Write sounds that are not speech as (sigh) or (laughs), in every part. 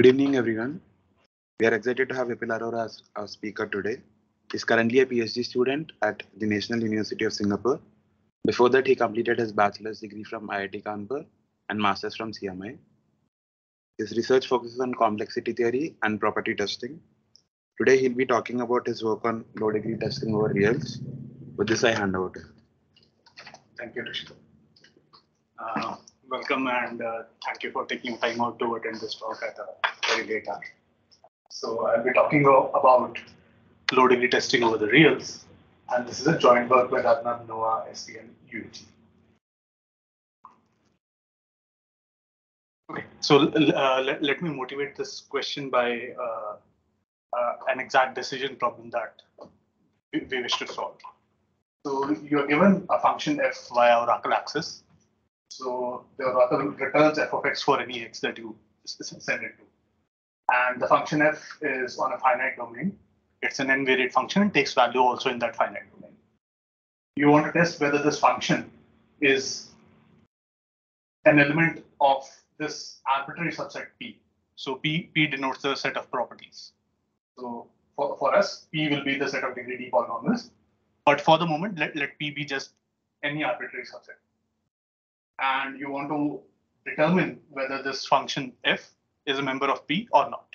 Good evening, everyone. We are excited to have Vipul Arora as our speaker today. He's currently a PhD student at the National University of Singapore. Before that, he completed his bachelor's degree from IIT Kanpur and master's from CMI. His research focuses on complexity theory and property testing. Today, he'll be talking about his work on low degree testing over reals. With this, I hand over to him. Thank you, Rishita. Uh, welcome and uh, thank you for taking time out to attend this talk at a very late hour. So I'll be talking about degree testing over the reals, and this is a joint work by Arnab, Noah, Esty, and Yuichi. Okay, so uh, let, let me motivate this question by uh, uh, an exact decision problem that we, we wish to solve. So you're given a function f via Oracle access. So the Oracle returns f of x for any x that you send it to. And the function f is on a finite domain. It's an n-variate function and takes value also in that finite domain. You want to test whether this function is an element of this arbitrary subset P. So P, P denotes the set of properties. So for, for us, P will be the set of degree D polynomials. But for the moment, let, let P be just any arbitrary subset. And you want to determine whether this function f is a member of P or not.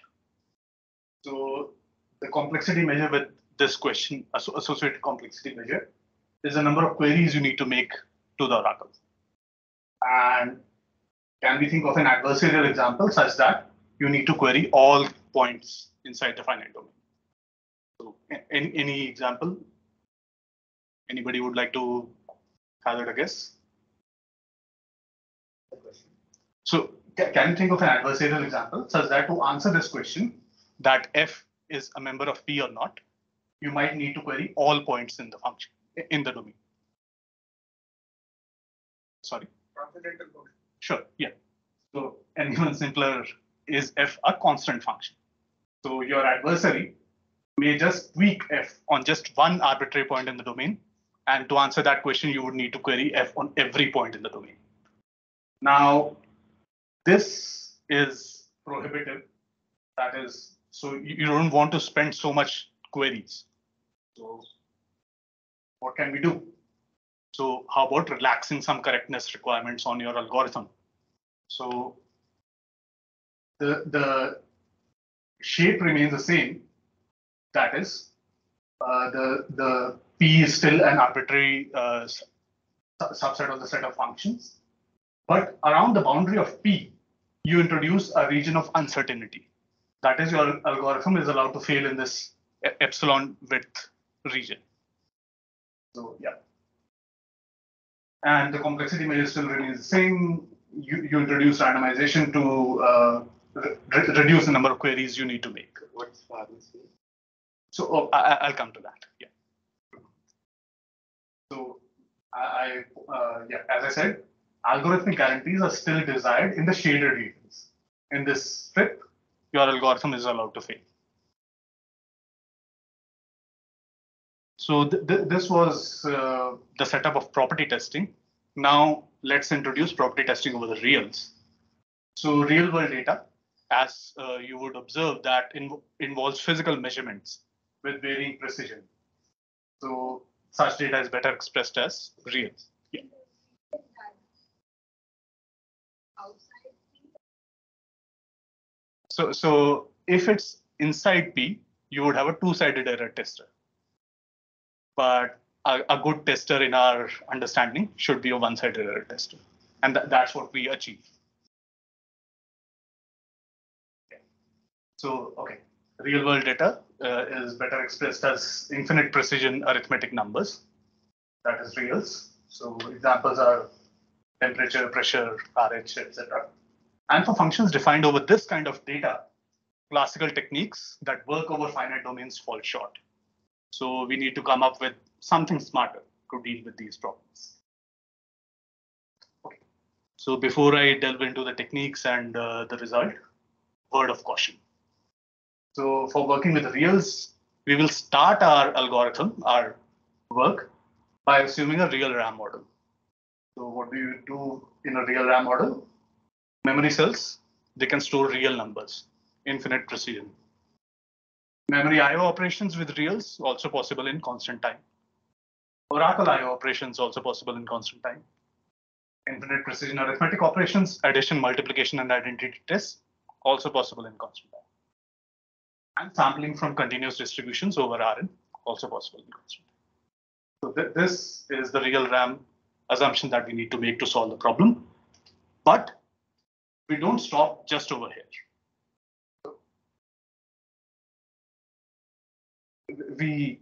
So the complexity measure with this question, associated complexity measure, is the number of queries you need to make to the oracle. And can we think of an adversarial example such that you need to query all points inside the finite domain? So any, any example Anybody would like to hazard a guess? So can you think of an adversarial example such that to answer this question, that f is a member of P or not, you might need to query all points in the function, in the domain. Sorry. Sure, yeah. So and even simpler is f a constant function. So your adversary may just tweak f on just one arbitrary point in the domain. And to answer that question, you would need to query f on every point in the domain. Now, this is prohibitive. That is, so you, don't want to spend so much queries. So what can we do? So how about relaxing some correctness requirements on your algorithm? So the, the shape remains the same. That is, uh, the, the P is still an arbitrary uh, subset of the set of functions. But around the boundary of P, you introduce a region of uncertainty. That is, your algorithm is allowed to fail in this epsilon width region. So, yeah and the complexity measure still remains the same. You, you introduce randomization to uh, re- re- reduce the number of queries you need to make. What's farness? So oh, I, I- I'll come to that. Yeah. So I, I uh, yeah, as I said, algorithmic guarantees are still desired in the shaded regions. In this strip, your algorithm is allowed to fail. So th- th- this was uh, the setup of property testing. Now let's introduce property testing over the reals. So real world data, as uh, you would observe that inv- involves physical measurements with varying precision. So such data is better expressed as reals. Yeah. So, so if it's inside P, you would have a two-sided error tester. But a, a good tester in our understanding should be a one-sided error tester. And tha- that's what we achieve. So, okay, real world data uh, is better expressed as infinite precision arithmetic numbers. That is reals. So examples are temperature, pressure, RH, etc. And for functions defined over this kind of data, classical techniques that work over finite domains fall short. So we need to come up with something smarter to deal with these problems. Okay. So before I delve into the techniques and uh, the result, word of caution. So for working with reals, we will start our algorithm, our work, by assuming a real RAM model. So what do you do in a real RAM model? Memory cells, they can store real numbers. infinite precision. Memory IO operations with reals also possible in constant time. Oracle IO operations also possible in constant time. Infinite precision arithmetic operations, addition, multiplication, and identity tests also possible in constant time. And sampling from continuous distributions over Rn also possible in constant time. So th this is the real RAM assumption that we need to make to solve the problem. But we don't stop just over here. We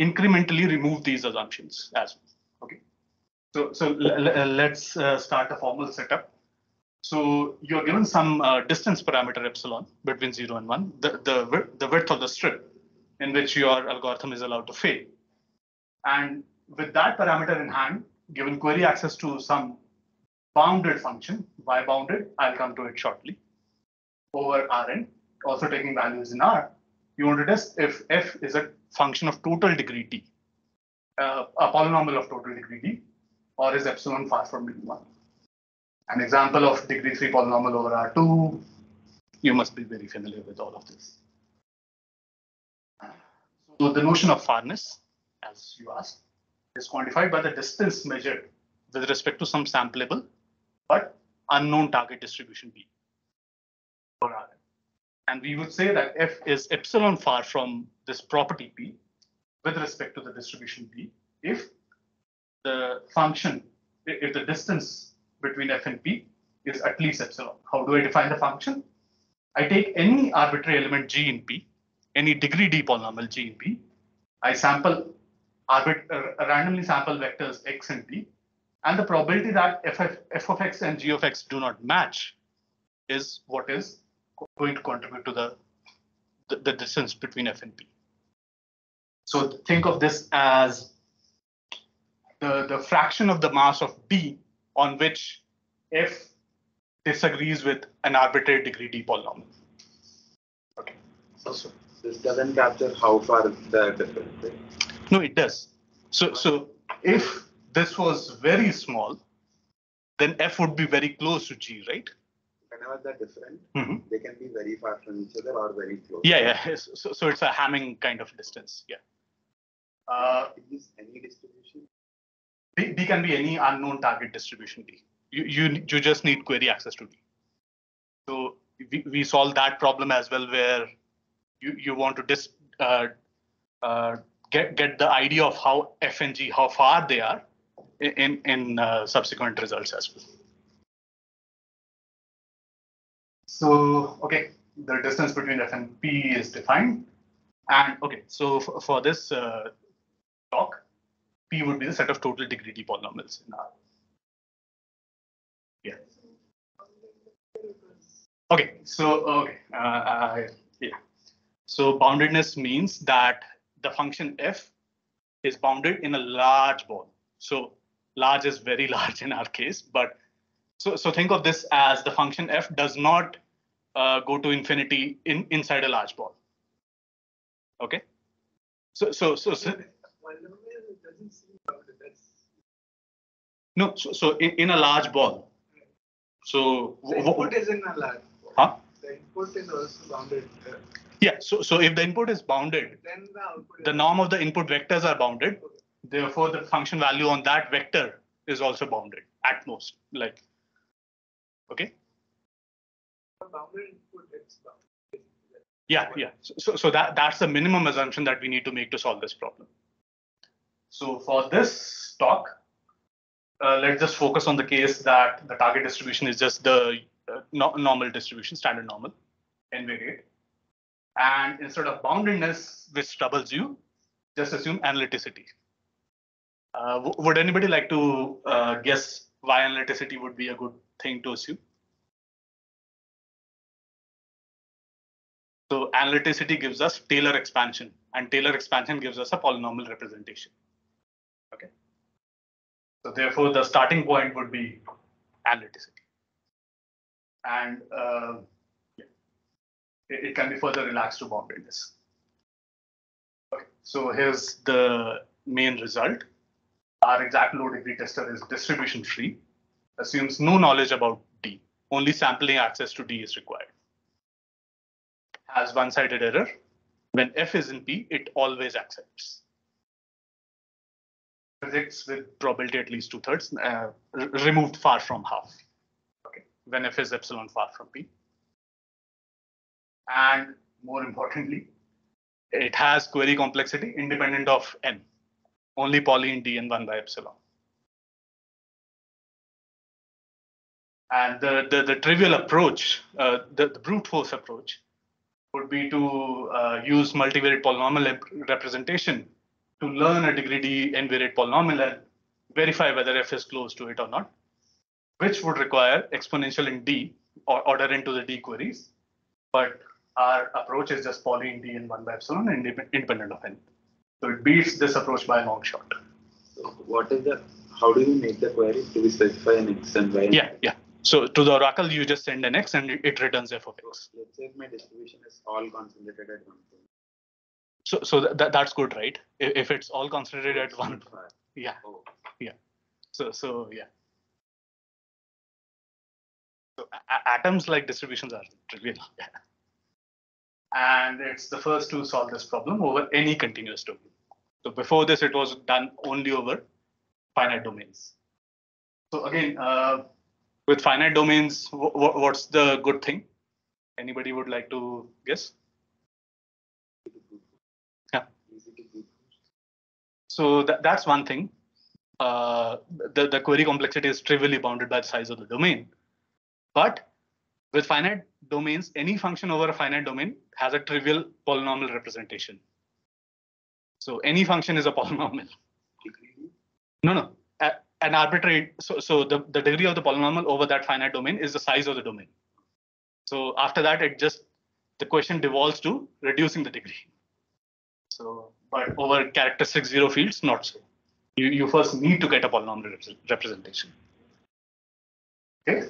incrementally remove these assumptions as well. Okay. So, so let's uh, start a formal setup. So you're given some uh, distance parameter epsilon between 0 and 1, the, the, the width of the strip in which your algorithm is allowed to fail. And with that parameter in hand, given query access to some bounded function, y bounded, I'll come to it shortly, over Rn, also taking values in R, you want to test if f is a function of total degree t, uh, a polynomial of total degree t, or is epsilon far from being 1. An example of degree 3 polynomial over R2, you must be very familiar with all of this. So the notion of farness, as you asked, is quantified by the distance measured with respect to some sampleable but unknown target distribution B. And we would say that f is epsilon far from this property P with respect to the distribution B if the function, if the distance between f and P is at least epsilon. How do I define the function? I take any arbitrary element G in P, any degree D polynomial G in P. I sample arbit uh, randomly sample vectors x and t, and the probability that f, f of x and g of x do not match is what is going to contribute to the, the, the distance between f and p. So think of this as the, the fraction of the mass of b on which f disagrees with an arbitrary degree d polynomial. Okay. So this doesn't capture how far the difference. Right? No, it does. So, so if this was very small, then f would be very close to g, right? Whenever they're different, Mhm. they can be very far from each other or very close. Yeah, yeah. So, so it's a Hamming kind of distance. Yeah. Uh, Is any distribution? D, D can be any unknown target distribution D. You, you, you just need query access to D. So we, we solve that problem as well where you, you want to dis, uh, uh, get, get the idea of how F and G, how far they are in, in uh, subsequent results as well. So, okay, the distance between F and P is defined. And okay, so for, this uh, talk, P would be the set of total degree D polynomials in R. Yeah. Okay, so okay, uh, uh, yeah. So boundedness means that the function f is bounded in a large ball. So large is very (laughs) large in our case, but so so think of this as the function f does not uh, go to infinity in inside a large ball. Okay. So so so, so Polynomial doesn't seem bounded. That's no so, so in, in a large ball. So the input is in a large. Huh? The input is also bounded. yeah, so so if the input is bounded, Then the output. the norm of the input vectors are bounded. Okay. Therefore, the function value on that vector is also bounded at most. Like, okay, The bounded input is bounded. yeah, yeah. So, so, so that that's the minimum assumption that we need to make to solve this problem. So for this talk, uh, let's just focus on the case that the target distribution is just the uh, no, normal distribution, standard normal, invariant. And instead of boundedness, which troubles you, just assume analyticity. Uh, would anybody like to uh, guess why analyticity would be a good thing to assume? So analyticity gives us Taylor expansion, and Taylor expansion gives us a polynomial representation. Okay. So therefore, the starting point would be analyticity. And uh, yeah, it, it can be further relaxed to boundedness. Okay, so here's the main result. Our exact low degree tester is distribution free, assumes no knowledge about D, only sampling access to D is required. Has one-sided error. When f is in P, it always accepts. Predicts with probability at least two thirds, uh, removed far from half. Okay, when f is epsilon far from P. And more importantly, it has query complexity independent of n, only poly in D and one by epsilon. And the, the, the trivial approach, uh, the, the brute force approach, would be to uh, use multivariate polynomial representation to learn a degree D invariant polynomial and verify whether f is close to it or not, which would require exponential in D or order into the D queries. But our approach is just poly in D and 1 by epsilon indep- independent of n. So it beats this approach by a long shot. So what is the, how do you make the query? Do we specify an x and y? Yeah, yeah. So to the oracle, you just send an x and it returns f of x. Let's say my distribution is all concentrated at one point. So so that, that that's good, right? If, if it's all concentrated at one, yeah. Oh, So so yeah. So atoms like distributions are trivial. (laughs) and it's the first to solve this problem over any continuous domain. So before this, it was done only over finite domains. So again, uh, with finite domains, wh- wh- what's the good thing? Anybody would like to guess? Yeah. So that, that's one thing. Uh, the, the query complexity is trivially bounded by the size of the domain. But with finite domains, any function over a finite domain has a trivial polynomial representation. So any function is a (laughs) polynomial. No, no. A, an arbitrary, so, so the, the degree of the polynomial over that finite domain is the size of the domain. So after that, it just, the question devolves to reducing the degree. So, but over characteristic zero fields, not so. You, you first need to get a polynomial repre- representation. Okay.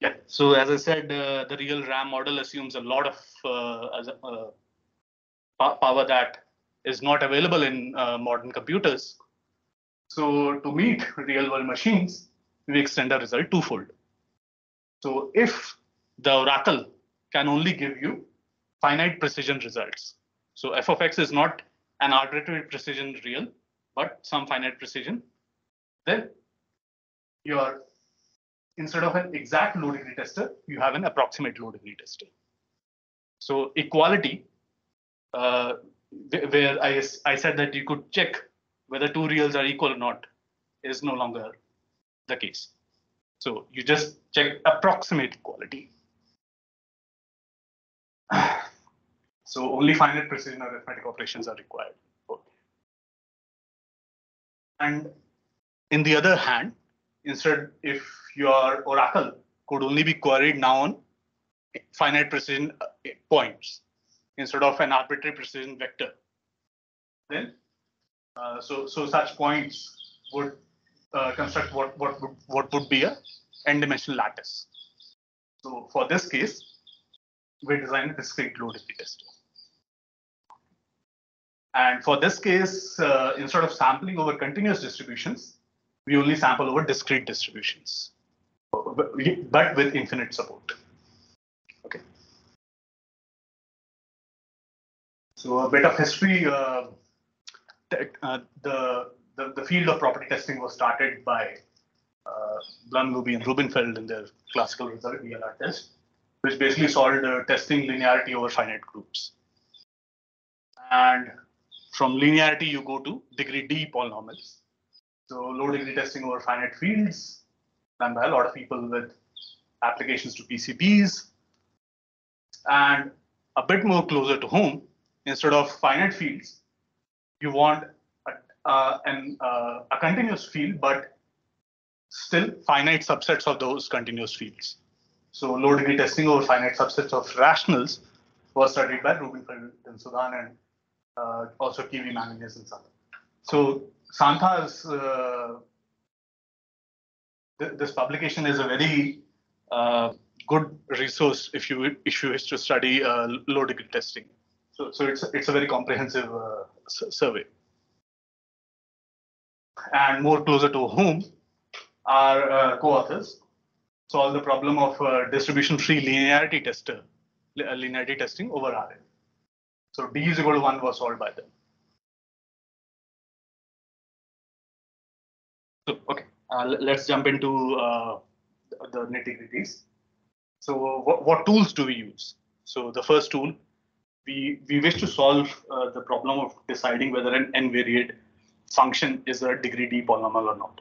Yeah, so as I said, uh, the real RAM model assumes a lot of uh, uh, power that is not available in uh, modern computers. So to meet real world machines, we extend our result twofold. So if the oracle can only give you finite precision results, so f of x is not an arbitrary precision real, but some finite precision, then your instead of an exact low degree tester, you have an approximate low degree tester. So equality, uh, wh- where I said that you could check whether two reals are equal or not, is no longer the case. So you just check approximate equality. (sighs) So only finite precision arithmetic operations are required. And in the other hand, instead, if your oracle could only be queried now on finite precision uh, points instead of an arbitrary precision vector, then uh, so so such points would uh, construct what what would what would be a n-dimensional lattice. So for this case, we design a discrete degree tester. And for this case, uh, instead of sampling over continuous distributions, we only sample over discrete distributions, but with infinite support. Okay. So a bit of history. Uh, the, uh, the, the the field of property testing was started by uh, Blum, Luby, and Rubinfeld in their classical result BLR test, which basically solved uh, testing linearity over finite groups. And from linearity, you go to degree D polynomials. So low degree testing over finite fields, done by a lot of people with applications to PCPs. And a bit more closer to home, instead of finite fields, you want a, uh, an, uh, a continuous field, but still finite subsets of those continuous fields. So low degree testing over finite subsets of rationals was studied by Rubinfeld and Sudan and uh, also Kiwi Magniez and Santha. So Santha's uh, th- this publication is a very uh, good resource if you if you wish to study uh, low degree testing. So so it's it's a very comprehensive s- survey. And more closer to our uh, co-authors solve the problem of uh, distribution-free linearity tester linearity testing over Rn. So D is equal to one was solved by them. So, okay, uh, let's jump into uh, the- nitty gritties. So what, what tools do we use? So the first tool, we, we wish to solve uh, the problem of deciding whether an n-variate function is a degree D polynomial or not.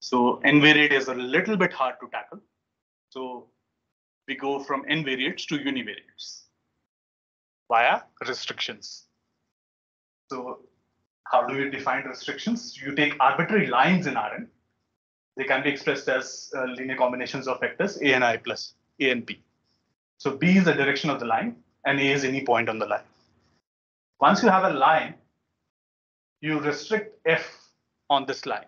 So n-variate is a little bit hard to tackle. So we go from n-variates to univariates via restrictions. So how do you define restrictions? You take arbitrary lines in Rn. They can be expressed as uh, linear combinations of vectors a and i plus a and b. So b is the direction of the line and a is any point on the line. Once you have a line, you restrict f on this line.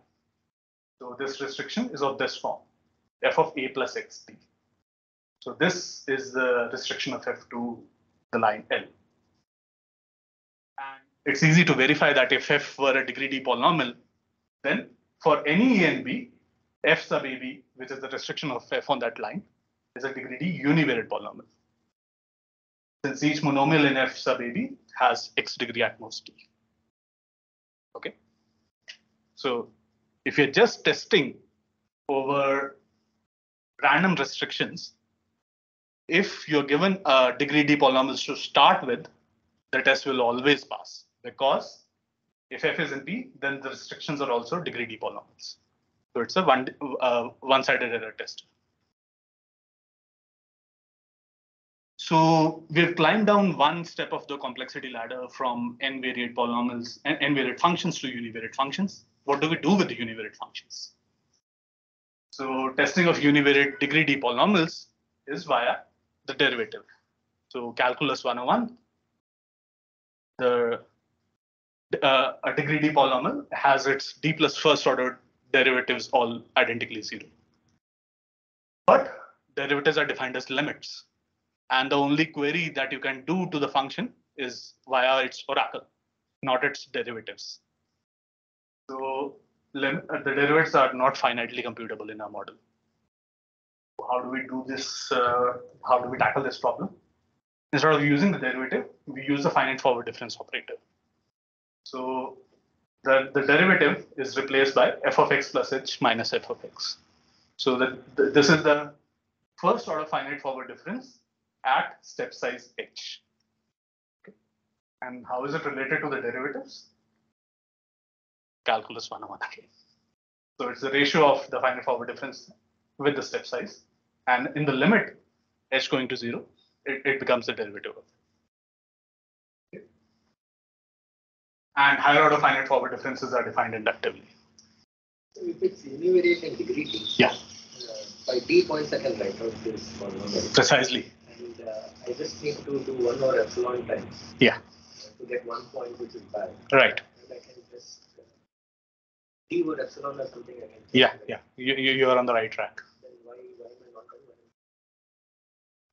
So this restriction is of this form, f of a plus xt. So this is the restriction of f to the line L. It's easy to verify that if f were a degree D polynomial, then for any a and b, f sub ab, which is the restriction of f on that line, is a degree D univariate polynomial. Since each monomial in f sub ab has x degree at most d. Okay. So if you're just testing over random restrictions, if you're given a degree D polynomial to start with, the test will always pass because if f is in P, then the restrictions are also degree D polynomials. So it's a one uh, one-sided error test. So we've climbed down one step of the complexity ladder from n-variate polynomials and n-variate functions to univariate functions. What do we do with the univariate functions? So testing of univariate degree D polynomials is via the derivative. So calculus 101, the uh, a degree D polynomial has its D plus first order derivatives all identically zero. But derivatives are defined as limits. And the only query that you can do to the function is via its oracle, not its derivatives. So uh, the derivatives are not finitely computable in our model. How do we do this? Uh, how do we tackle this problem? Instead of using the derivative, we use the finite forward difference operator. So the, the derivative is replaced by f of x plus h minus f of x. So that th- this is the first order finite forward difference at step size h. Okay. And how is it related to the derivatives? Calculus 101 again. So it's the ratio of the finite forward difference with the step size. And in the limit h going to zero, it, it becomes the derivative of it. And higher order finite forward differences are defined inductively. So if it's univariate in degree t, Yeah, uh, by d points I can write out this polynomial. precisely. And uh, I just need to do one over epsilon times. Yeah. uh, To get one point which is bad. Right. And I can just uh, d over epsilon or something I can. Yeah, yeah. You, you, you are on the right track. Then why, why am I not doing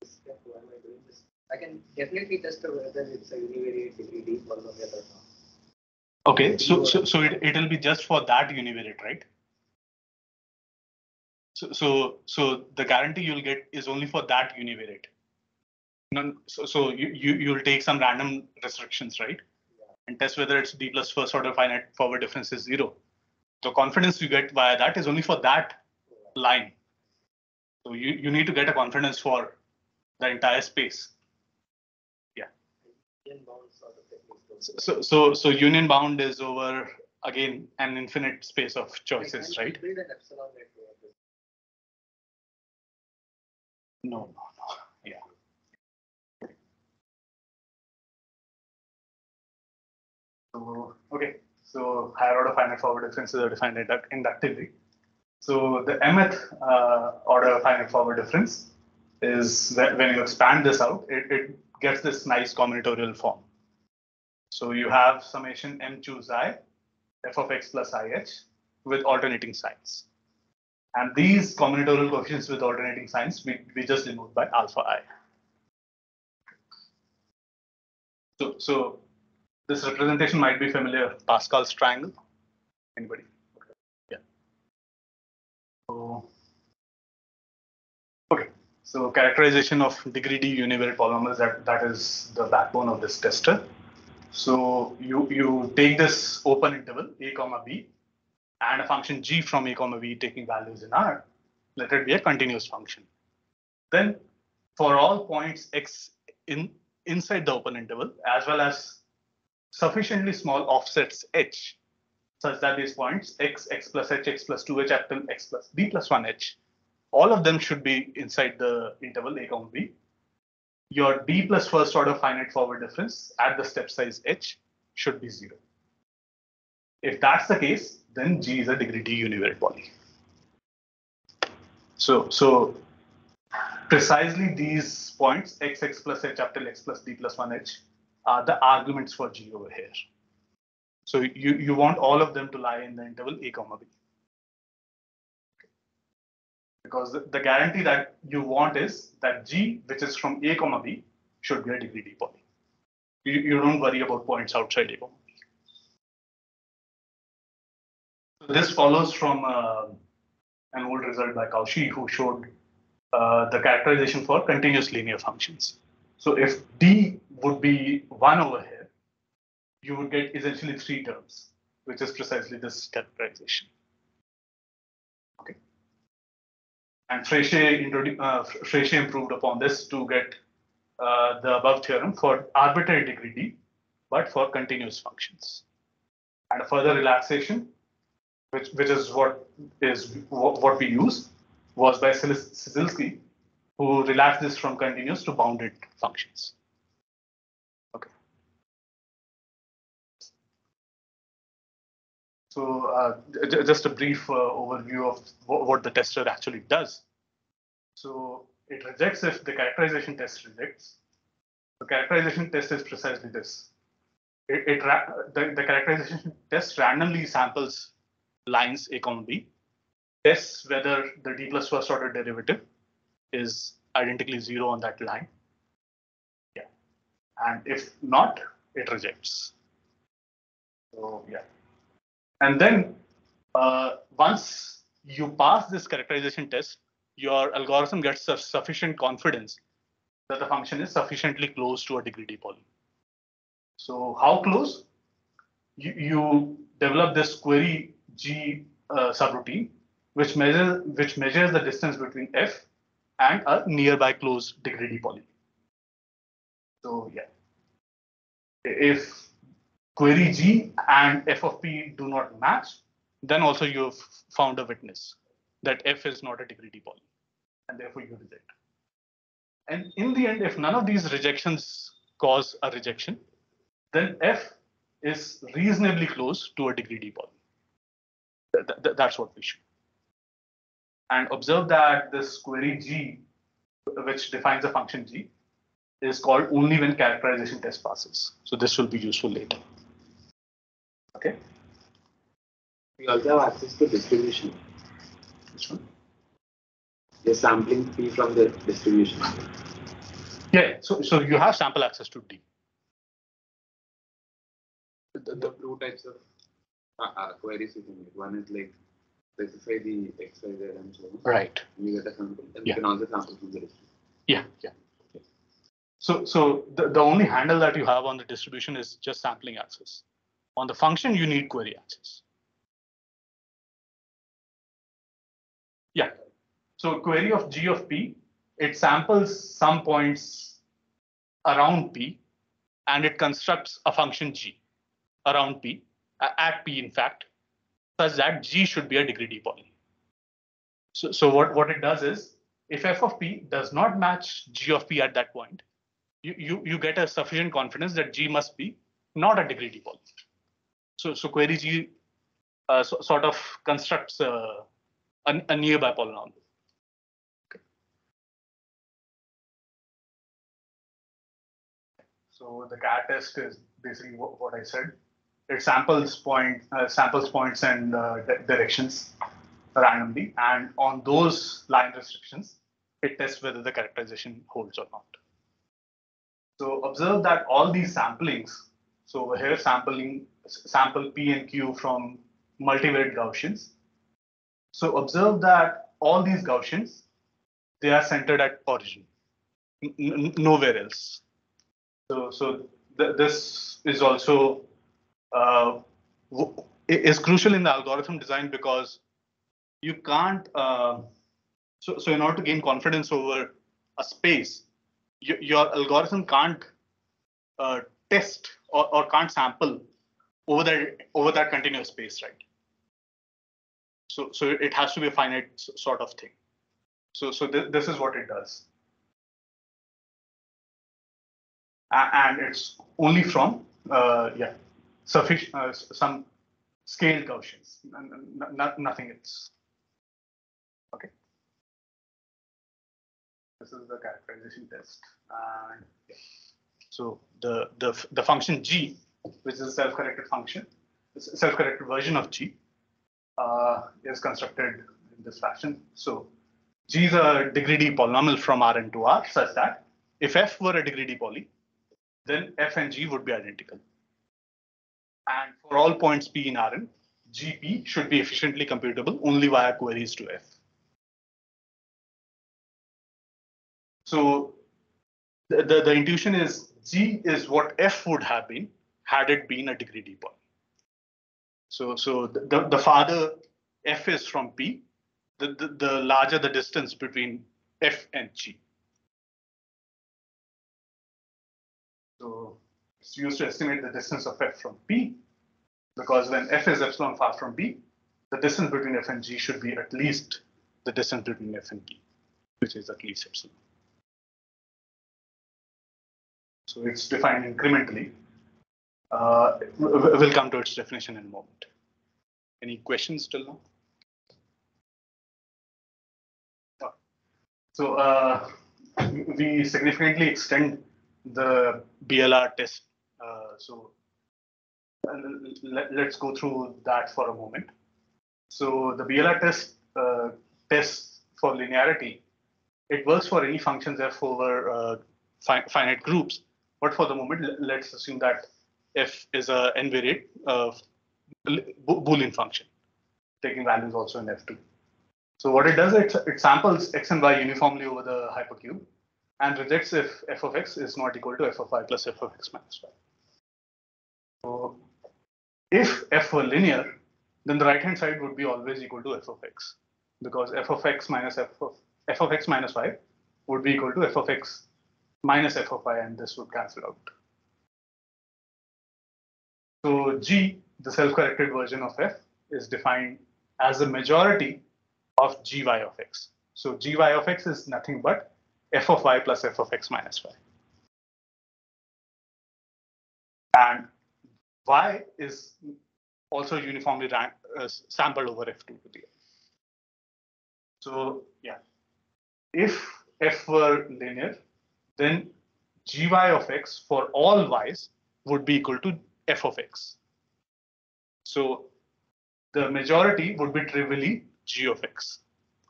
this step? Why am I doing this? I can definitely test whether it's a univariate degree d polynomial or not. Okay, so so so it it'll be just for that univariate, right? So so so the guarantee you'll get is only for that univariate. No, so so you you you'll take some random restrictions, right? And test whether it's d plus first order finite forward difference is zero. The confidence you get via that is only for that line. So you you need to get a confidence for the entire space. Union bound sort of techniques. don't So so so union bound is over again an infinite space of choices, can right? Build an epsilon network. No, no, no. Yeah. So okay, so higher order finite forward differences are defined induct- inductively. So the mth uh, order finite forward difference is that when you expand this out, it, it gets this nice combinatorial form. So you have summation m choose i, f of x plus ih with alternating signs. And these combinatorial coefficients with alternating signs, we, we just denote by alpha i. So, so this representation might be familiar, Pascal's triangle. Anybody? Yeah. So, okay. So characterization of degree D univariate polynomials, that, that is the backbone of this tester. So you, you take this open interval, a comma b, and a function g from a comma b taking values in R, let it be a continuous function. Then for all points x in inside the open interval, as well as sufficiently small offsets h, such that these points x, x plus h, x plus 2h up till x plus b plus 1h all of them should be inside the interval a comma b. Your d plus first order finite forward difference at the step size h should be zero. If that's the case, then G is a degree D univariate poly. So, so precisely these points, x, x plus h up till x plus d plus 1h, are the arguments for G over here. So you, you want all of them to lie in the interval a comma b because the, guarantee that you want is that G, which is from A comma B, should be a degree D poly. You, you don't worry about points outside A comma B. So this follows from uh, an old result by Cauchy, who showed uh, the characterization for continuous linear functions. So if D would be 1 over here, you would get essentially three terms, which is precisely this characterization. And Frechet, uh, improved upon this to get uh, the above theorem for arbitrary degree d, but for continuous functions. And a further relaxation, which, which is what is what we use, was by Ciesielski, who relaxed this from continuous to bounded functions. So uh, just a brief uh, overview of what the tester actually does. So it rejects if the characterization test rejects. The characterization test is precisely this. It, it the, the characterization test randomly samples lines a comma b, tests whether the d plus first order derivative is identically zero on that line. Yeah, and if not, it rejects. So yeah. And then uh, once you pass this characterization test, your algorithm gets sufficient confidence that the function is sufficiently close to a degree D poly. So how close? You, you develop this query G uh, subroutine, which measures which measures the distance between f and a nearby close degree D poly. So yeah, if query G and f of p do not match, then also you've found a witness that f is not a degree D poly, and therefore you reject. And in the end, if none of these rejections cause a rejection, then f is reasonably close to a degree D poly. Th th that's what we should. And observe that this query G, which defines a function G, is called only when characterization test passes. So this will be useful later. Okay. We also have access to distribution. Which one? You're sampling P from the distribution. Yeah, so so you have sample access to D. The, the two types of uh, uh, queries you can make. One is like specify the X, Y, Z, and so on. Right. And you get a sample, and yeah. you can also sample from the distribution. Yeah, yeah. So, so the, the only handle that you have on the distribution is just sampling access. On the function, you need query access. Yeah. So query of G of P, it samples some points around P and it constructs a function G around P, at P in fact, such that G should be a degree D poly. So, so what, what it does is if f of P does not match G of P at that point, you, you, you get a sufficient confidence that G must be not a degree D poly. So, so query G uh, so, sort of constructs uh, a, a, nearby polynomial. So the CAT test is basically what, what I said. It samples point uh, samples points and uh, directions randomly, and on those line restrictions, it tests whether the characterization holds or not. So observe that all these samplings so here, sampling sample P and Q from multivariate Gaussians. So observe that all these Gaussians they are centered at origin, nowhere else. So, so th- this is also uh, is crucial in the algorithm design because you can't. Uh, so, so in order to gain confidence over a space, your algorithm can't uh, test or, or can't sample over that over that continuous space, right? So, so it has to be a finite sort of thing. So, so th- this is what it does. And it's only from, uh, yeah, sufficient, uh, some scale Gaussians, n- n- n- nothing else. Okay. This is the characterization test. And so the, the, the function g, which is a self-corrected function, self-corrected version of g, uh, is constructed in this fashion. So G is a degree D polynomial from Rn to R such that if F were a degree D poly, then F and G would be identical. And for all points P in Rn, GP should be efficiently computable only via queries to F. So the, the, the intuition is G is what F would have been had it been a degree D poly. So, so the, the, the farther F is from P, the, the, the larger the distance between F and G. So it's used to estimate the distance of F from P, because when F is epsilon far from B, the distance between F and G should be at least the distance between F and P, which is at least epsilon. So it's defined incrementally. Uh, we'll come to its definition in a moment. Any questions till now? No. So uh, we significantly extend the BLR test. Uh, so uh, let, let's go through that for a moment. So the BLR test uh, tests for linearity. It works for any functions f over uh, fi finite groups. But for the moment, let's assume that f is a n-variate uh, Boolean function, taking values also in f2. So what it does, it, it samples x and y uniformly over the hypercube and rejects if f of x is not equal to f of y plus f of x minus y. So if f were linear, then the right hand side would be always equal to f of x because f of x minus f of f of x minus y would be equal to f of x minus f of y and this would cancel out. So g, the self-corrected version of f, is defined as the majority of gy of x. So gy of x is nothing but f of y plus f of x minus y. And y is also uniformly rank, uh, sampled over f2 to the. So yeah, if f were linear, then gy of x for all y's would be equal to f of x. So the majority would be trivially g of x.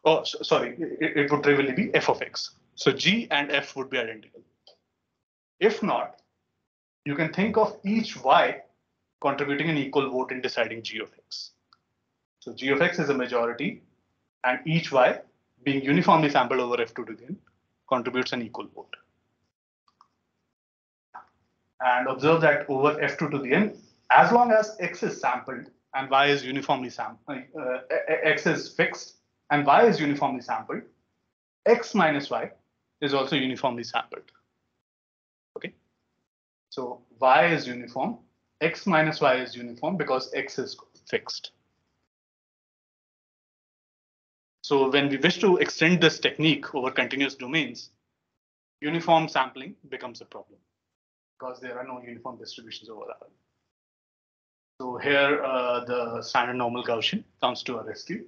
Oh, so- sorry, it, it would trivially be f of x. So g and f would be identical. If not, you can think of each y contributing an equal vote in deciding g of x. So g of x is a majority, and each y being uniformly sampled over f2 to the n contributes an equal vote. And observe that over f2 to the n, as long as x is sampled and y is uniformly sampled, uh, x is fixed and y is uniformly sampled, x minus y is also uniformly sampled. Okay. So y is uniform, x minus y is uniform because x is fixed. So when we wish to extend this technique over continuous domains, uniform sampling becomes a problem because there are no uniform distributions over that. So here, uh, the standard normal Gaussian comes to a rescue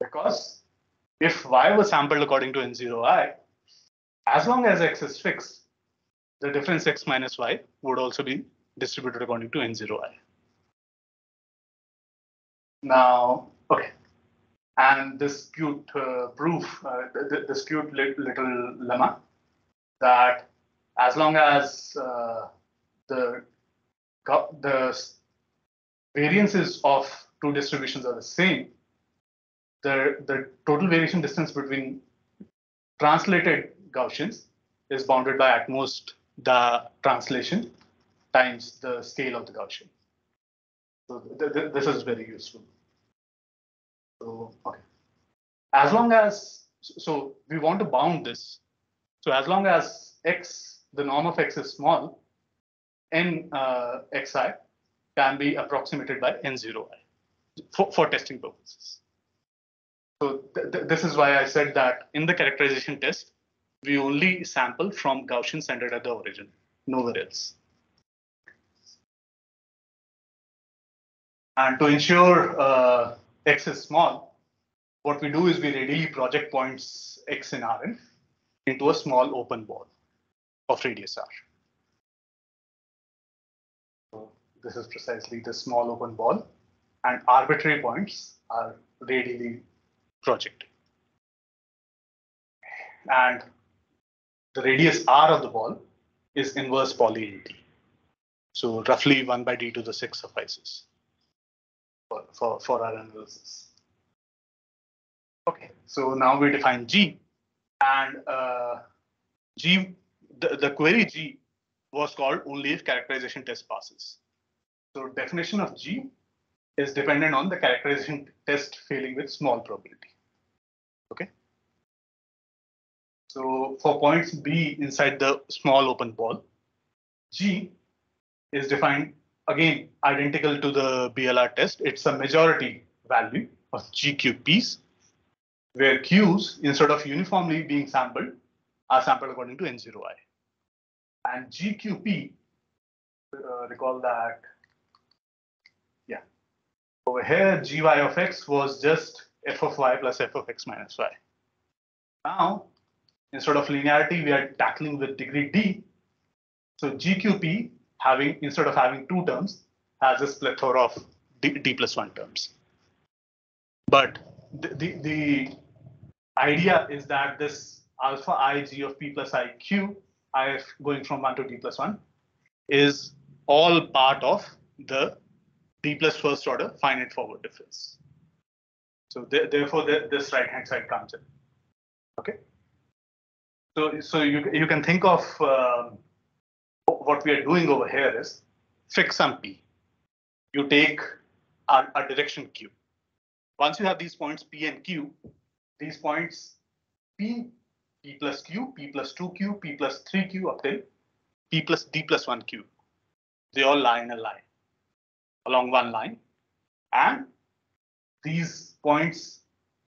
because if y was sampled according to n0i, as long as x is fixed, the difference x minus y would also be distributed according to n0i. Now, okay. And this cute uh, proof, uh, th- th- this cute lit- little lemma that as long as uh, the the variances of two distributions are the same, the, the total variation distance between translated Gaussians is bounded by at most the translation times the scale of the Gaussian. So th th this is very useful. So, okay. As long as, so we want to bound this. So as long as x, the norm of x is small, n uh, xi can be approximated by n0i for, for testing purposes. So th th this is why I said that in the characterization test, we only sample from Gaussian centered at the origin, nowhere else. And to ensure uh, x is small, what we do is we radially project points x in Rn into a small open ball of radius r. So this is precisely the small open ball, and arbitrary points are radially projected. And the radius r of the ball is inverse in. So roughly 1 by d to the 6 suffices for, for, for our analysis. Okay, so now we define G and uh, G, the, the query G was called only if characterization test passes. So definition of G is dependent on the characterization test failing with small probability. Okay. So for points B inside the small open ball, G is defined again identical to the BLR test. It's a majority value of GQPs, where Qs instead of uniformly being sampled are sampled according to N0i. And GQP, uh, recall that, yeah, over here gy of x was just f of y plus f of x minus y. Now, instead of linearity, we are tackling with degree d. So GQP having instead of having two terms has this plethora of d, d plus one terms. But the, the, the idea is that this alpha i g of p plus i q, i going from 1 to d plus 1, is all part of the d plus first order finite forward difference. So th therefore, th this right hand side comes in. Okay. So, so you, you can think of um, what we are doing over here is fix some p. You take a, a direction q. Once you have these points p and q, these points p, p plus q, p plus 2q, p plus 3q up till p plus d plus 1q. They all lie in a line along one line. And these points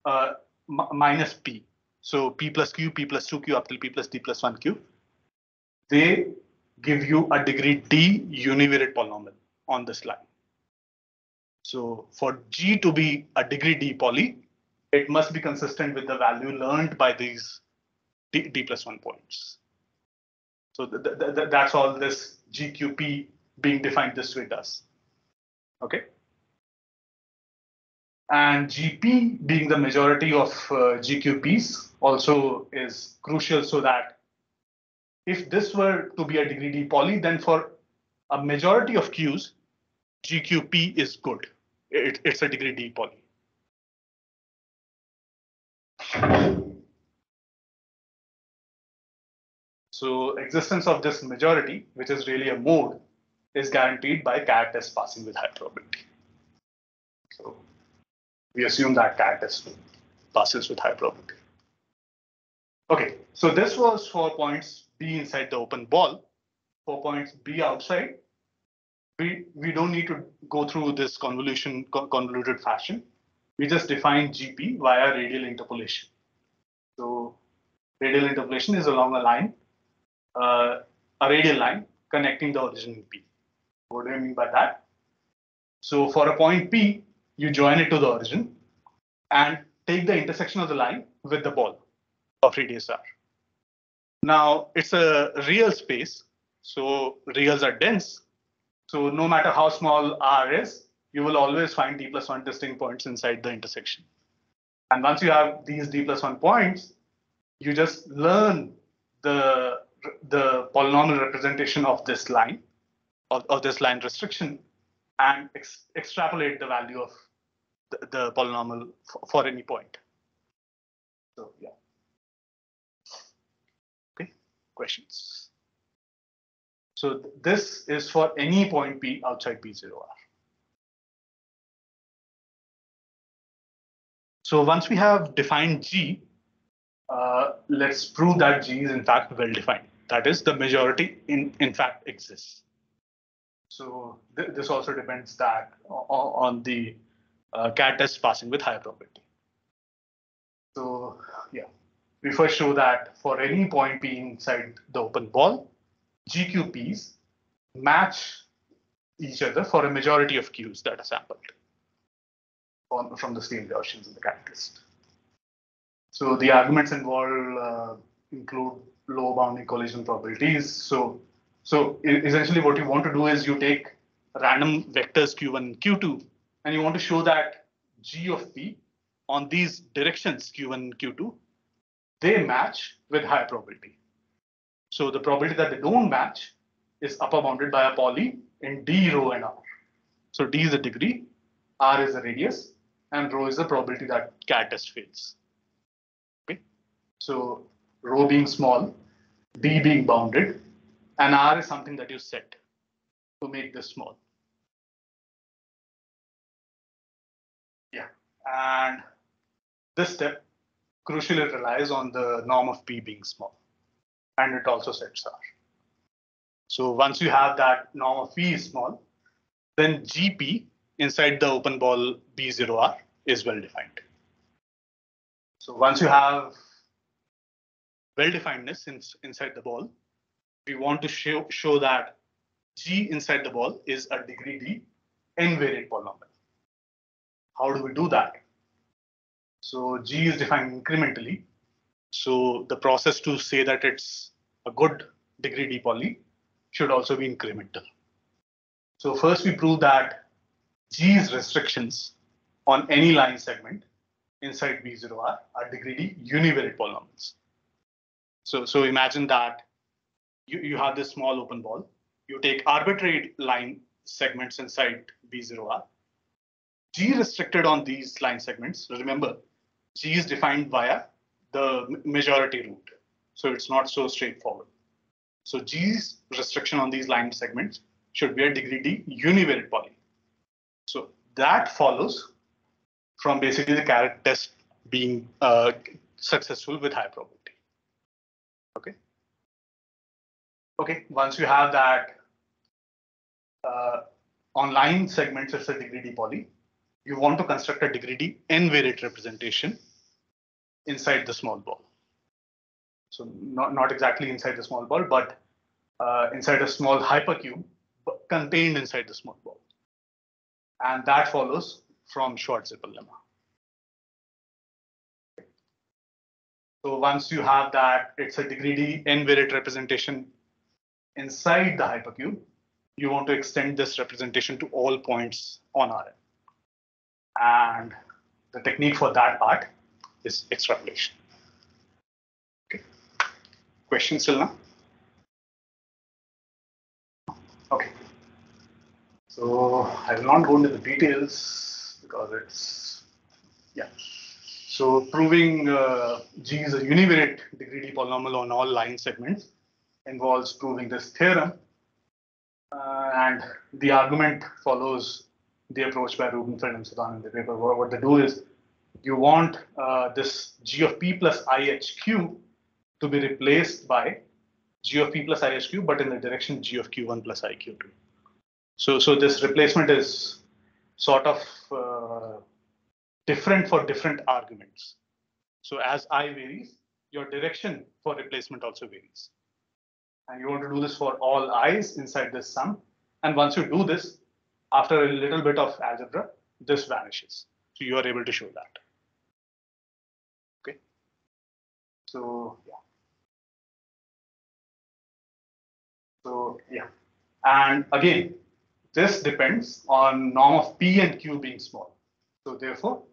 uh, minus p. So p plus q, p plus 2q up till p plus d plus 1q. They give you a degree d univariate polynomial on this line. So for G to be a degree d poly, it must be consistent with the value learned by these d, plus one points. So th th th that's all this GQP being defined this way does. Okay. And GP being the majority of uh, GQPs also is crucial so that if this were to be a degree D poly, then for a majority of Qs, GQP is good. It, it's a degree D poly. So existence of this majority, which is really a mode, is guaranteed by cat test passing with high probability. So we assume that cat test passes with high probability. Okay, so this was for points B inside the open ball. For points B outside, we, we don't need to go through this convolution convoluted fashion. We just define GP via radial interpolation. So radial interpolation is along a line, uh, a radial line connecting the origin P. What do I mean by that? So for a point P, you join it to the origin and take the intersection of the line with the ball of radius r. Now it's a real space, so reals are dense. So no matter how small r is, you will always find d plus one distinct points inside the intersection. And once you have these d plus one points, you just learn the, the polynomial representation of this line, of, of this line restriction, and ex extrapolate the value of the, the polynomial for, any point. So yeah. Okay, questions? So th- this is for any point P outside P0R. So once we have defined G, uh, let's prove that G is in fact well defined. That is the majority in, in fact exists. So th this also depends that on the uh, CAD test passing with higher probability. So yeah, we first show that for any point P inside the open ball, GQPs match each other for a majority of Qs that are sampled on, from the same Gaussians in the CAD test. So the arguments involved uh, include low bounding collision probabilities. So, so essentially what you want to do is you take random vectors q1 and q2, and you want to show that g of p on these directions q1 and q2, they match with high probability. So the probability that they don't match is upper bounded by a poly in d, rho, and r. So d is the degree, r is the radius, and rho is the probability that CAD test fails. So rho being small, b being bounded, and r is something that you set to make this small. Yeah, and this step crucially relies on the norm of p being small, and it also sets r. So once you have that norm of p is small, then gp inside the open ball b0r is well defined. So once you have well definedness in, inside the ball, we want to show, show that g inside the ball is a degree d n-variate polynomial. How do we do that? So g is defined incrementally. So the process to say that it's a good degree d poly should also be incremental. So first we prove that g's restrictions on any line segment inside B0R are degree d univariate polynomials. So, so imagine that you, you have this small open ball. You take arbitrary line segments inside B0R. G restricted on these line segments. Remember, G is defined via the majority root. So it's not so straightforward. So G's restriction on these line segments should be a degree D univariate poly. So that follows from basically the carrot test being uh, successful with high probability. Okay. Okay, once you have that uh, on line segments, it's a degree D poly. You want to construct a degree D n-variate representation inside the small ball. So not, not exactly inside the small ball, but uh, inside a small hypercube contained inside the small ball. And that follows from Schwarz-Zippel lemma. So once you have that, it's a degree D n-variate representation inside the hypercube. You want to extend this representation to all points on Rn. And the technique for that part is extrapolation. Okay. Questions till now? Okay. So I will not go into the details because it's, yeah. So proving uh, G is a univariate degree D polynomial on all line segments involves proving this theorem. Uh, and the argument follows the approach by Rubinfeld and Sudan in the paper. What, what they do is you want uh, this G of P plus IHQ to be replaced by G of P plus IHQ, but in the direction G of Q1 plus IQ2. So, so this replacement is sort of uh, different for different arguments. So as I varies, your direction for replacement also varies. And you want to do this for all i's inside this sum. And once you do this, after a little bit of algebra, this vanishes. So you are able to show that. Okay. So yeah. So yeah. And again, this depends on norm of P and Q being small. So therefore,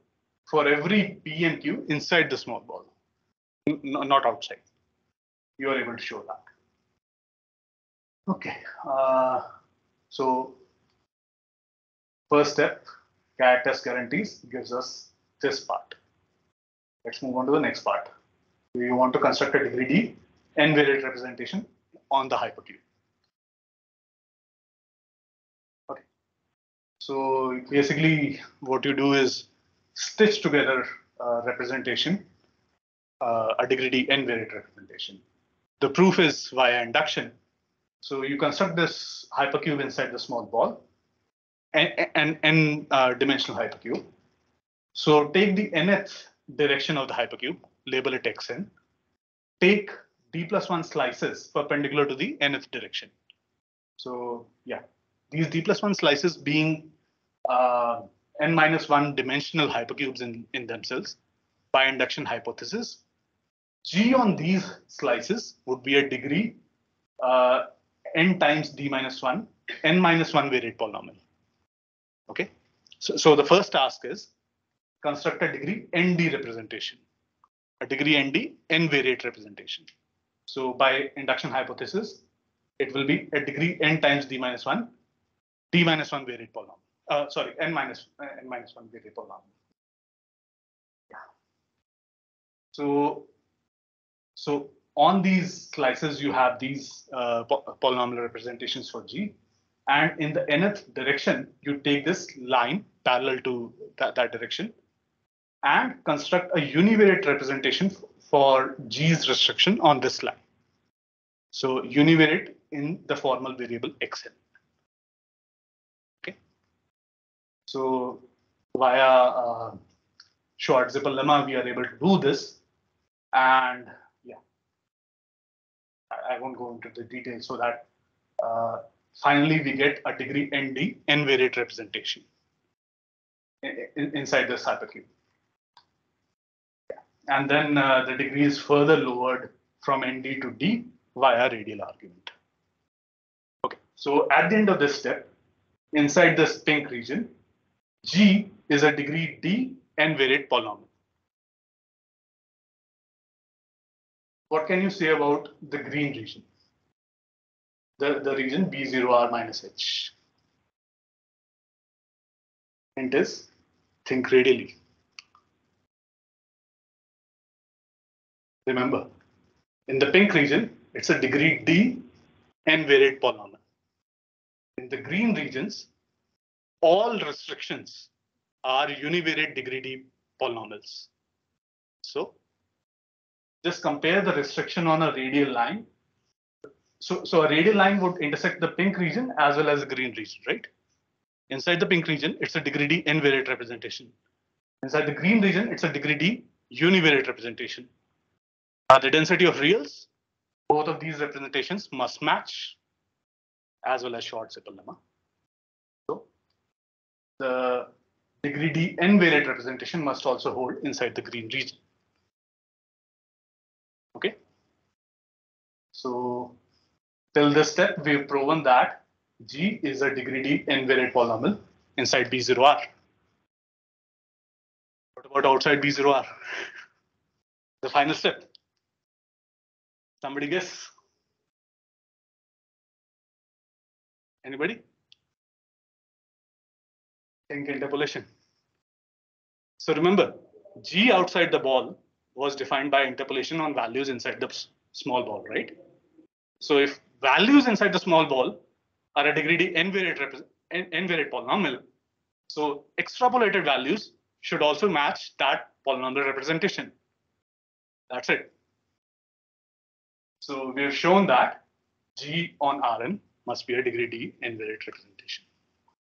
for every P and Q inside the small ball, n- not outside, you are able to show that. Okay, uh, so first step, CAD test guarantees gives us this part. Let's move on to the next part. We want to construct a degree D n-variate representation on the hypercube. Okay. So basically what you do is stitch together a representation, uh, a degree D n-variate representation. The proof is via induction. So you construct this hypercube inside the small ball and n, n uh, dimensional hypercube. So take the nth direction of the hypercube, label it xn, take d plus 1 slices perpendicular to the nth direction. So yeah, these d plus 1 slices being uh, n minus 1 dimensional hypercubes in, in themselves by induction hypothesis, g on these slices would be a degree uh, n times d minus 1, n minus 1 variate polynomial. Okay, so, so the first task is construct a degree ND representation, a degree ND n variate representation. So by induction hypothesis, it will be a degree n times d minus 1, d minus 1 variate polynomial. Uh, sorry, n minus uh, n minus 1 variate polynomial. Yeah. So, so on these slices, you have these uh, polynomial representations for G. And in the nth direction, you take this line parallel to that, that direction and construct a univariate representation for G's restriction on this line. So univariate in the formal variable xn. Okay. So via uh, Schwarz-Zippel lemma, we are able to do this. And yeah, I, I won't go into the details so that uh, finally we get a degree ND n-variate representation in, inside this hypercube. And then uh, the degree is further lowered from ND to D via radial argument. Okay, so at the end of this step, inside this pink region, G is a degree D n-variate polynomial. What can you say about the green region? The, the region B0R minus H. Hint is think radially. Remember, in the pink region, it's a degree D n-variate polynomial. In the green regions, all restrictions are univariate degree D polynomials. So just compare the restriction on a radial line. So, so a radial line would intersect the pink region as well as the green region, right? Inside the pink region, it's a degree D n-variate representation. Inside the green region, it's a degree D univariate representation. Uh, the density of reals, both of these representations must match as well as Schwarz-Zippel lemma. The degree D n-variate representation must also hold inside the green region. Okay. So till this step, we've proven that G is a degree D n-variate polynomial inside B0R. What about outside B0R? (laughs) the final step. Somebody guess? Anybody? Think interpolation. So remember, G outside the ball was defined by interpolation on values inside the small ball, right? So if values inside the small ball are a degree D n-variate n-variate polynomial, so extrapolated values should also match that polynomial representation. That's it. So we have shown that G on Rn must be a degree D n-variate representation.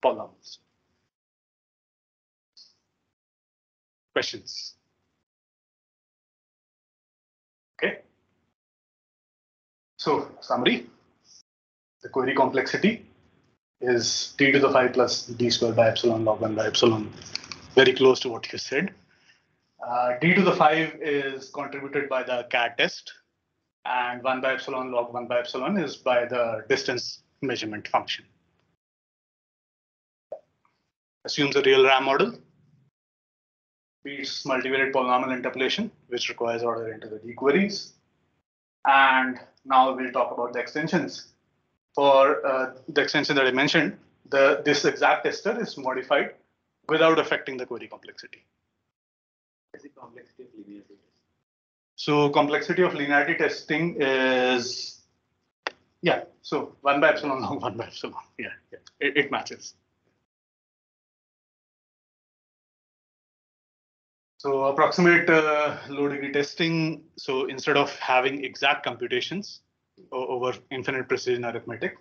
Polynomials. Questions? Okay. So summary, the query complexity is t to the 5 plus d squared by epsilon log 1 by epsilon, very close to what you said. Uh, d to the 5 is contributed by the CAD test and 1 by epsilon log 1 by epsilon is by the distance measurement function. Assumes a real RAM model. Beats multivariate polynomial interpolation, which requires order into the D queries. And now we'll talk about the extensions. For uh, the extension that I mentioned, the this exact tester is modified without affecting the query complexity. What is the complexity of linearity? So complexity of linearity testing is, yeah, so one by epsilon log (laughs) one by epsilon. Yeah, yeah. It, it matches. So approximate uh, low degree testing. So instead of having exact computations over infinite precision arithmetic,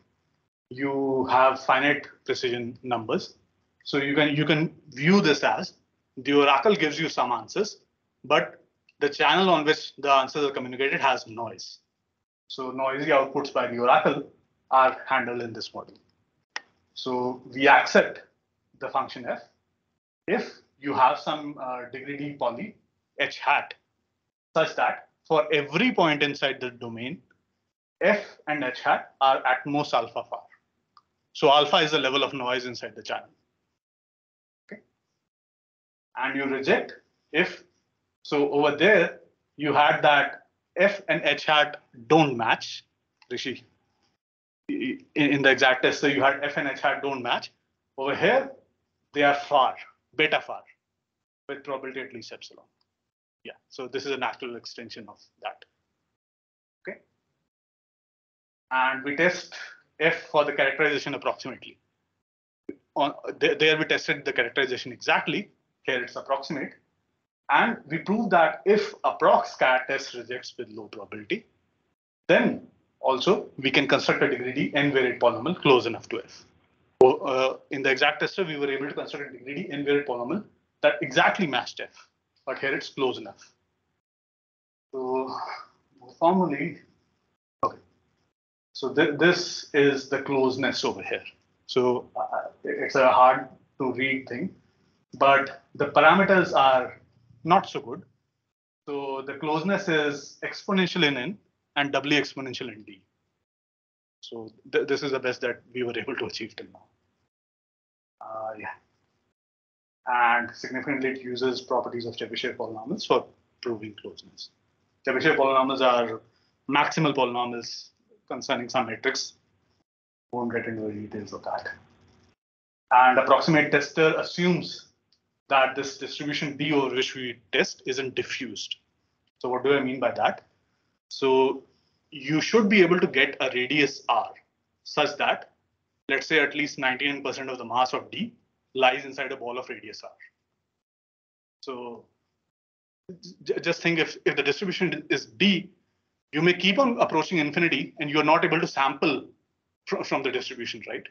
you have finite precision numbers. So you can you can view this as the oracle gives you some answers, but the channel on which the answers are communicated has noise. So noisy outputs by the oracle are handled in this model. So we accept the function f if you have some uh, degree d poly h hat such that for every point inside the domain, f and h hat are at most alpha far. So alpha is the level of noise inside the channel. Okay. And you reject if so over there, you had that F and H hat don't match, Rishi. In, in the exact test, so you had F and H hat don't match. Over here, they are far, beta far, with probability at least epsilon. Yeah, so this is a natural extension of that. Okay. And we test F for the characterization approximately. On there, there we tested the characterization exactly. Here it's approximate. And we prove that if approx cat test rejects with low probability, then also we can construct a degree D n-variate polynomial close enough to F. Uh, in the exact tester, we were able to construct a degree D n-variate polynomial that exactly matched F, but here it's close enough. So formally, okay. So th this is the closeness over here. So uh, it's a hard to read thing, but the parameters are not so good. So the closeness is exponential in n and doubly exponential in d. So th this is the best that we were able to achieve till now. Uh, yeah. And significantly, it uses properties of Chebyshev polynomials for proving closeness. Chebyshev polynomials are maximal polynomials concerning some matrix. Won't get into the details of that. And approximate tester assumes that this distribution D over which we test isn't diffused. So what do I mean by that? So you should be able to get a radius R such that, let's say at least 99% of the mass of D lies inside a ball of radius R. So just think if, if the distribution is D, you may keep on approaching infinity and you're not able to sample fr- from the distribution, right?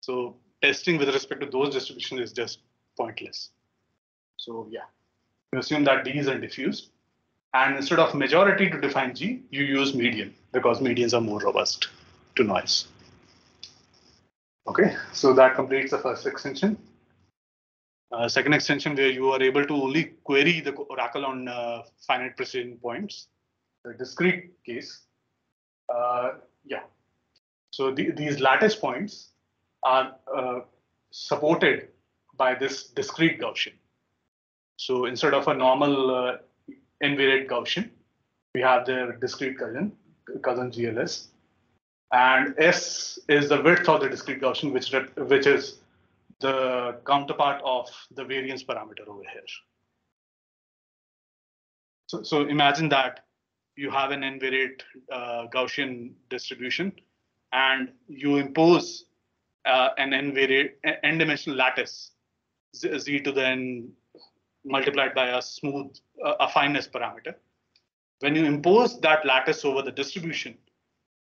So testing with respect to those distributions is just pointless. So yeah, you assume that D is diffused. And instead of majority to define G, you use median because medians are more robust to noise. Okay, so that completes the first extension. Uh, second extension where you are able to only query the oracle on uh, finite precision points, the discrete case. Uh, yeah, so the, these lattice points are uh, supported by this discrete Gaussian. So instead of a normal uh, invariant Gaussian, we have the discrete cousin, cousin GLS. And S is the width of the discrete Gaussian, which, which is the counterpart of the variance parameter over here. So, so imagine that you have an invariant uh, Gaussian distribution and you impose uh, an invariant n-dimensional lattice z, z to the n multiplied by a smooth a fineness parameter. When you impose that lattice over the distribution,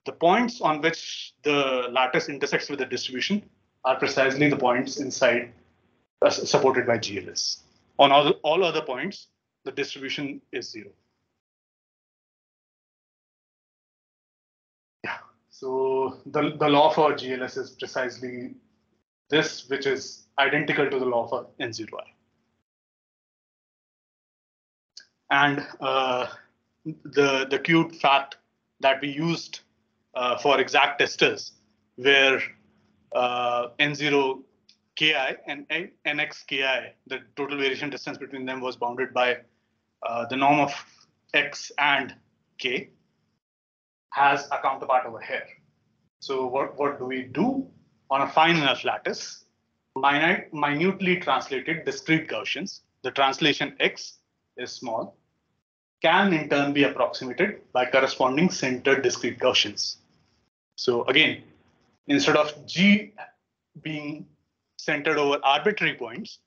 the points on which the lattice intersects with the distribution are precisely the points inside uh, supported by GLS. On all, all other points, the distribution is zero. Yeah, so the, the law for GLS is precisely this, which is identical to the law for N0R. And uh, the, the cute fact that we used uh, for exact testers where uh, N0 Ki and Nx Ki, the total variation distance between them was bounded by uh, the norm of x and k, has a counterpart over here. So what, what do we do on a fine enough lattice? minute, minutely translated discrete Gaussians, the translation x is small, can in turn be approximated by corresponding centered discrete Gaussians. So again, instead of G being centered over arbitrary points,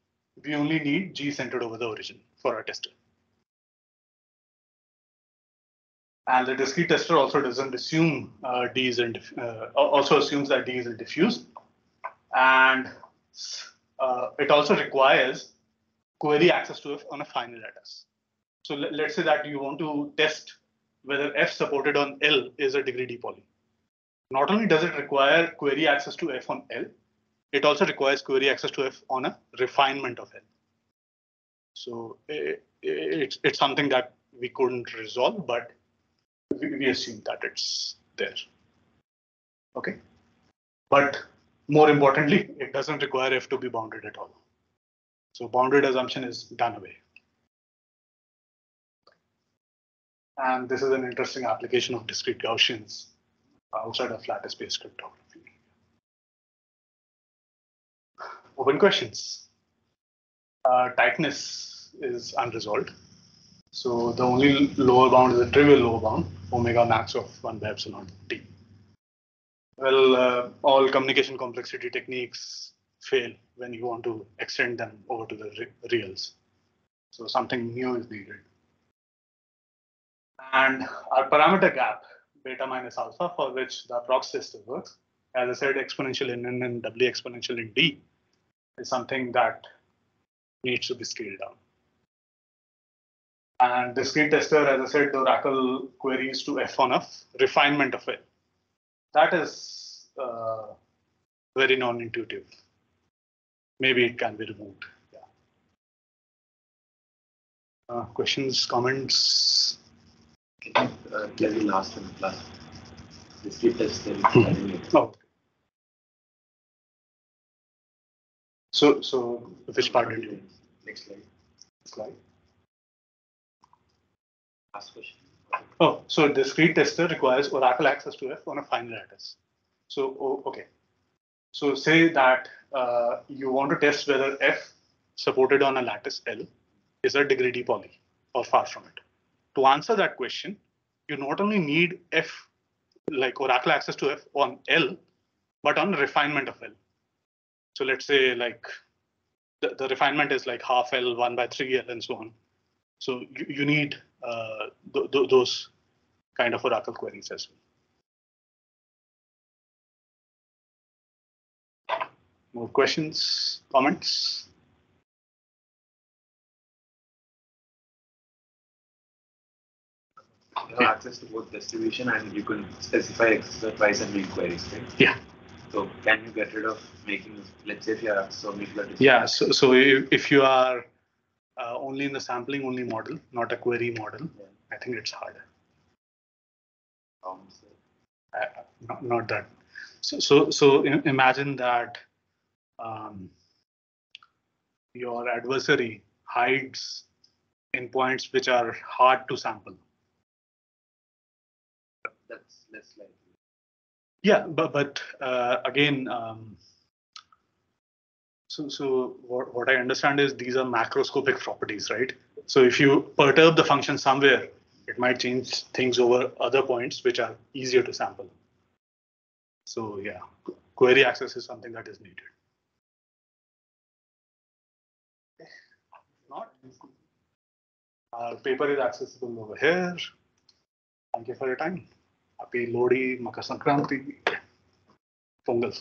we only need G centered over the origin for our tester. And the discrete tester also doesn't assume uh, D is uh, also assumes that D is diffuse. And uh, it also requires query access to F on a final lattice. So let, us say that you want to test whether F supported on L is a degree D poly. Not only does it require query access to F on L, it also requires query access to F on a refinement of L. So it, it's, it's something that we couldn't resolve, but we, we assume that it's there. Okay. But more importantly, it doesn't require F to be bounded at all. So bounded assumption is done away. And this is an interesting application of discrete Gaussians outside of lattice-based cryptography. Open questions. Uh, tightness is unresolved. So the only lower bound is a trivial lower bound, omega max of 1 by epsilon t. Well, uh, all communication complexity techniques fail when you want to extend them over to the re reals. So something new is needed. And our parameter gap, beta minus alpha, for which the prox tester works, as I said, exponential in n and doubly exponential in d, is something that needs to be scaled down. And discrete tester, as I said, the Oracle queries to f on f, refinement of it. That is uh, very non-intuitive. Maybe it can be removed. Yeah. Uh, questions, comments? Can you uh, tell the last one, last discrete tester? Oh. So, so which part did you? Next slide. Slide. Last question. Oh, so discrete tester requires Oracle access to F on a final lattice. So, oh, okay. So say that uh, you want to test whether F supported on a lattice L is a degree D poly or far from it. To answer that question, you not only need F, like Oracle access to F on L, but on refinement of L. So let's say like the, the refinement is like half L, one by three L, and so on. So you, you need uh, th th those kind of Oracle queries as well. More questions, comments? You have access to both distribution and you can specify X twice and make queries, right? Yeah. So can you get rid of making, let's say if you have so many Yeah, so, so if, if you are uh, only in the sampling only model, not a query model, Yeah. I think it's harder. Um, so Uh, not, not that. So, so, so imagine that um, your adversary hides in points which are hard to sample. Less likely. Yeah, but but uh, again, um, so so what what I understand is these are macroscopic properties, right? So if you perturb the function somewhere, it might change things over other points which are easier to sample. So yeah, qu- query access is something that is needed. Not. Our paper is accessible over here. Thank you for your time. अभी लोहड़ी मकर संक्रांति पोंगल।